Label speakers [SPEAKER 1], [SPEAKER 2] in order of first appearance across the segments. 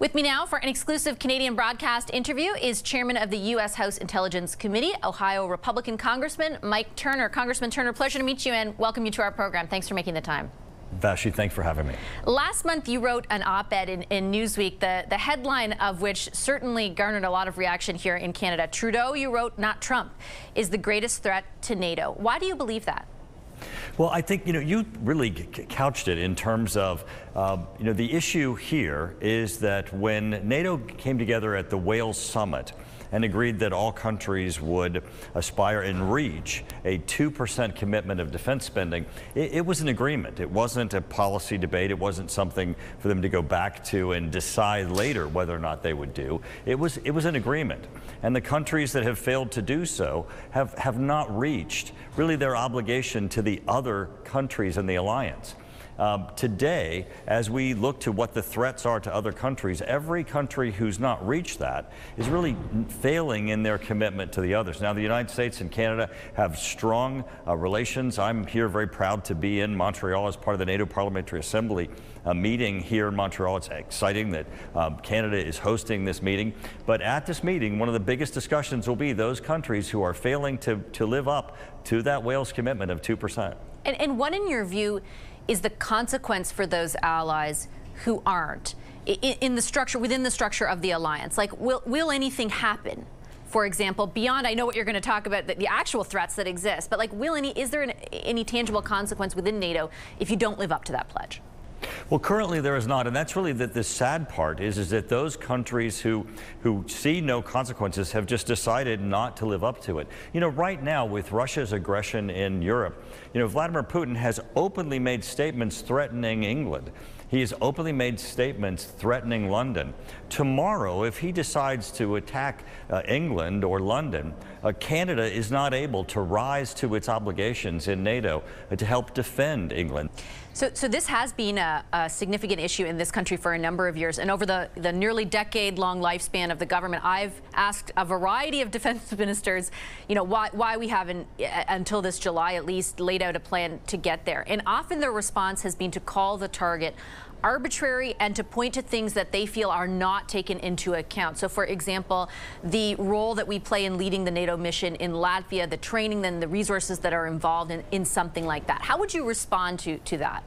[SPEAKER 1] With me now for an exclusive Canadian broadcast interview is Chairman of the U.S. House Intelligence Committee, Ohio Republican Congressman Mike Turner. Congressman Turner, pleasure to meet you and welcome you to our program. Thanks for making the time.
[SPEAKER 2] Vassy, thanks for having me.
[SPEAKER 1] Last month, you wrote an op-ed in, in, Newsweek, the, the headline of which certainly garnered a lot of reaction here in Canada. Trudeau, you wrote, not Trump, is the greatest threat to NATO. Why do you believe that?
[SPEAKER 2] Well, I think, you know, you really couched it in terms of, uh, you know, the issue here is that when NATO came together at the Wales summit, and agreed that all countries would aspire and reach a 2% commitment of defense spending. It, it, was an agreement. It wasn't a policy debate. It wasn't something for them to go back to and decide later whether or not they would do. It was, it was an agreement. And the countries that have failed to do so have, have not reached really their obligation to the other countries in the alliance. Um, today, as we look to what the threats are to other countries, every country who's not reached that is really failing in their commitment to the others. Now, the United States and Canada have strong uh, relations. I'm here very proud to be in Montreal as part of the NATO Parliamentary Assembly uh, meeting here in Montreal. It's exciting that um, Canada is hosting this meeting. But at this meeting, one of the biggest discussions will be those countries who are failing to, to live up to that Wales commitment of 2%.
[SPEAKER 1] And, and what, in your view, is the consequence for those allies who aren't in, the structure, within the structure of the alliance? Like, will, will anything happen? for example, beyond, I know what you're going to talk about, the, the, actual threats that exist, but like, will any, is there an, any tangible consequence within NATO if you don't live up to that pledge?
[SPEAKER 2] Well, currently there is not, and that's really the, the sad part is, is that those countries who, who see no consequences have just decided not to live up to it. You know, right now with Russia's aggression in Europe, you know, Vladimir Putin has openly made statements threatening England. He has openly made statements threatening London. Tomorrow, if he decides to attack uh, England or London, uh, Canada is not able to rise to its obligations in NATO to help defend England.
[SPEAKER 1] So, so this has been a, a, significant issue in this country for a number of years. And over the, the nearly decade-long lifespan of the government, I've asked a variety of defense ministers, you know, why, why we haven't, uh, until this July at least, laid out a plan to get there. And often their response has been to call the target arbitrary and to point to things that they feel are not taken into account. So, for example, the role that we play in leading the NATO mission in Latvia, the training and the resources that are involved in, in something like that. How would you respond to, to that?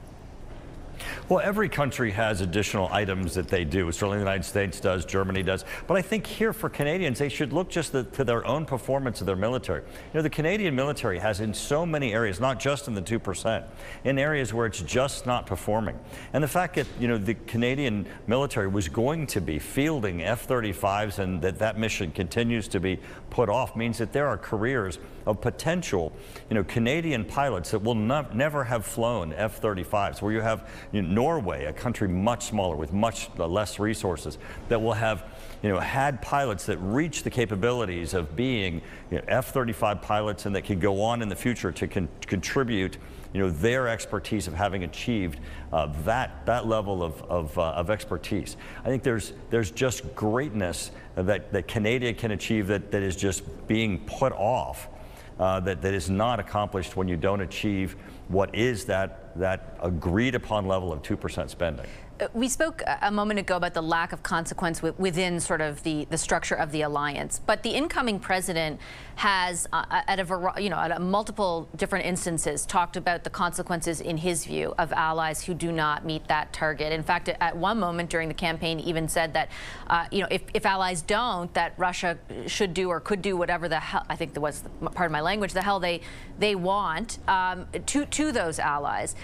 [SPEAKER 2] Well, every country has additional items that they do. Certainly the United States does, Germany does. But I think here for Canadians, they should look just the, to their own performance of their military. You know, the Canadian military has in so many areas, not just in the 2%, in areas where it's just not performing. And the fact that, you know, the Canadian military was going to be fielding F-35s and that that mission continues to be put off means that there are careers of potential, you know, Canadian pilots that will never have flown F-35s, where you have you know, Norway, a country much smaller with much less resources, that will have you know, had pilots that reach the capabilities of being you know, F-35 pilots and that can go on in the future to con contribute you know, their expertise of having achieved uh, that, that level of, of, uh, of, expertise. I think there's, there's just greatness that, that Canada can achieve that, that is just being put off uh, that, that is not accomplished when you don't achieve what is that, that agreed upon level of 2% spending.
[SPEAKER 1] Uh, we spoke a moment ago about the lack of consequence within sort of the, the structure of the alliance, but the incoming president has, uh, at a you know at multiple different instances, talked about the consequences in his view of allies who do not meet that target. In fact, at one moment during the campaign, even said that uh, you know if, if allies don't, that Russia should do or could do whatever the hell I think that was part of my language the hell they they want um, to to those allies.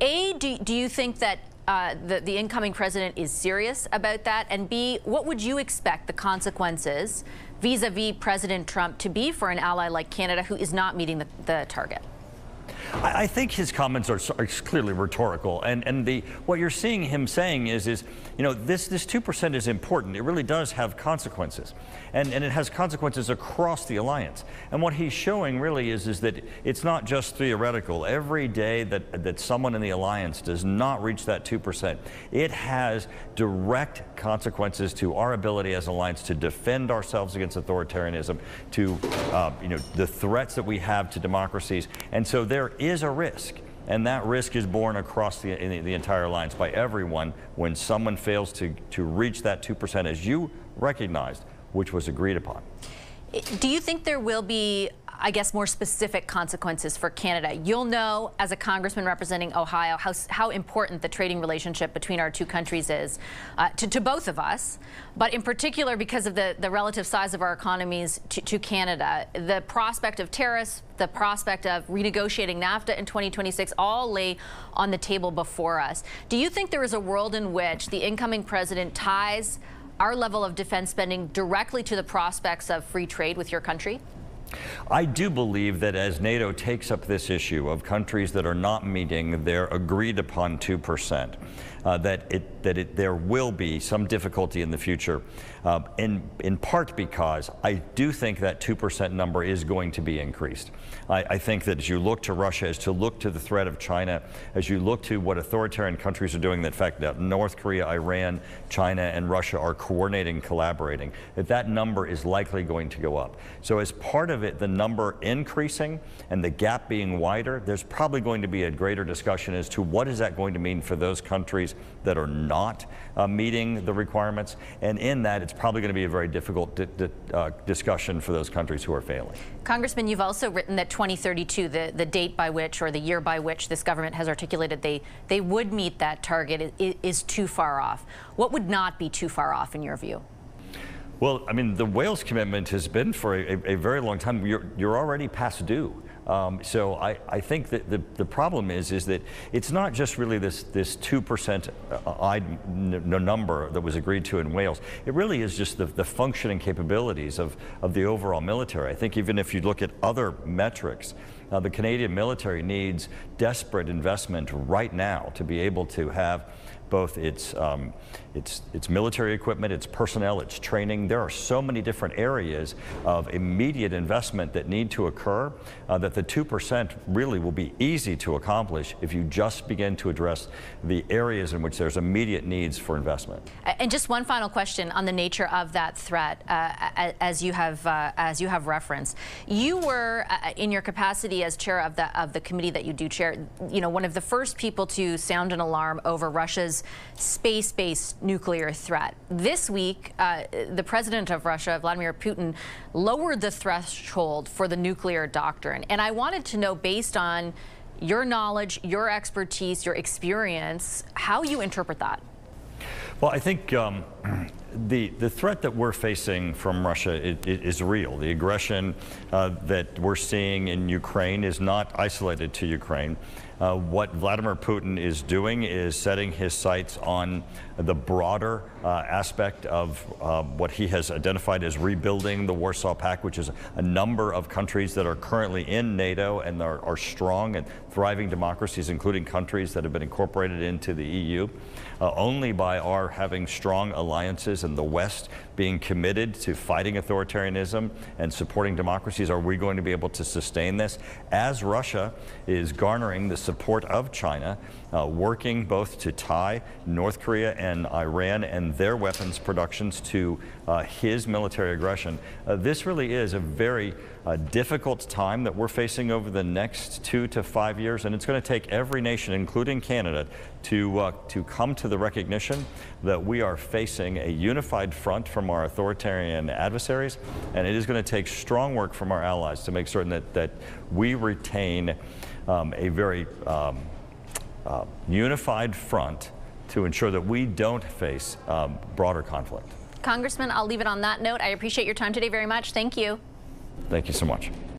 [SPEAKER 1] A, do, do you think that uh, the, the incoming president is serious about that? And B, what would you expect the consequences vis-a-vis -vis President Trump to be for an ally like Canada who is not meeting the, the target?
[SPEAKER 2] I, I think his comments are, are, clearly rhetorical, and and the what you're seeing him saying is is you know this this two percent is important. It really does have consequences, and and it has consequences across the alliance. And what he's showing really is is that it's not just theoretical. Every day that that someone in the alliance does not reach that two percent, it has direct consequences to our ability as an alliance to defend ourselves against authoritarianism, to uh, you know the threats that we have to democracies, and so there is a risk And that risk is borne across the, the, entire alliance by everyone when someone fails to, to reach that 2% as you recognized, which was agreed upon.
[SPEAKER 1] Do you think there will be, I guess, more specific consequences for Canada? You'll know, as a congressman representing Ohio, how, how important the trading relationship between our two countries is uh, to, to, both of us, but in particular because of the, the relative size of our economies to, to Canada. The prospect of tariffs, the prospect of renegotiating NAFTA in 2026 all lay on the table before us. Do you think there is a world in which the incoming president ties our level of defense spending directly to the prospects of free trade with your country?
[SPEAKER 2] I do believe that as NATO takes up this issue of countries that are not meeting their agreed upon 2%, uh, that, it, that it, there will be some difficulty in the future, uh, in, in part because I do think that 2% number is going to be increased. I, I, think that as you look to Russia, as to look to the threat of China, as you look to what authoritarian countries are doing, the fact that North Korea, Iran, China, and Russia are coordinating, collaborating, that that number is likely going to go up. So as part of it, the number increasing and the gap being wider, there's probably going to be a greater discussion as to what is that going to mean for those countries that are not uh, meeting the requirements. And in that, it's probably going to be a very difficult di di uh, discussion for those countries who are failing.
[SPEAKER 1] Congressman, you've also written that 2032, the, the date by which or the year by which this government has articulated they, they would meet that target is, is too far off. What would not be too far off in your view?
[SPEAKER 2] Well, I mean, the Wales commitment has been for a, a very long time. You're, you're already past due. Um, so I, I, think that the, the problem is is that it's not just really this this two percent uh, number that was agreed to in Wales. It really is just the, the functioning capabilities of, of the overall military. I think even if you look at other metrics, uh, the Canadian military needs desperate investment right now to be able to have both its, um, its, its military equipment, its personnel, its training. There are so many different areas of immediate investment that need to occur uh, that the 2% really will be easy to accomplish if you just begin to address the areas in which there's immediate needs for investment.
[SPEAKER 1] And just one final question on the nature of that threat, uh, as you have uh, as you have referenced. You were uh, in your capacity as chair of the of the committee that you do chair, you know, one of the first people to sound an alarm over Russia's space-based nuclear threat. This week, uh, the president of Russia, Vladimir Putin, lowered the threshold for the nuclear doctrine. And I wanted to know, based on your knowledge, your expertise, your experience, how you interpret that.
[SPEAKER 2] Well, I think um, the, the threat that we're facing from Russia is, is real. The aggression uh, that we're seeing in Ukraine is not isolated to Ukraine. Uh, what Vladimir Putin is doing is setting his sights on the broader uh, aspect of uh, what he has identified as rebuilding the Warsaw Pact, which is a number of countries that are currently in NATO and are, are strong and thriving democracies, including countries that have been incorporated into the EU. Uh, only by our having strong alliances in the West being committed to fighting authoritarianism and supporting democracies are we going to be able to sustain this as Russia is garnering the support of China, uh, working both to tie North Korea and Iran and their weapons productions to uh, his military aggression. Uh, this really is a very uh, difficult time that we're facing over the next two to five years, and it's going to take every nation, including Canada, to, uh, to come to the recognition that we are facing a unified front from our authoritarian adversaries, and it is going to take strong work from our allies to make certain that, that we retain um, a very um, uh, unified front to ensure that we don't face um, broader conflict.
[SPEAKER 1] Congressman, I'll leave it on that note. I appreciate your time today very much. Thank you.
[SPEAKER 2] Thank you so much.